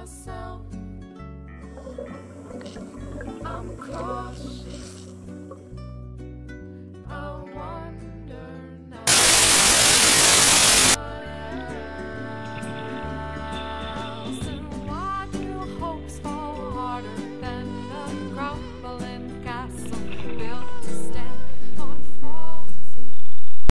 myself. I'm cautious.